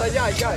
मज़ा आएगा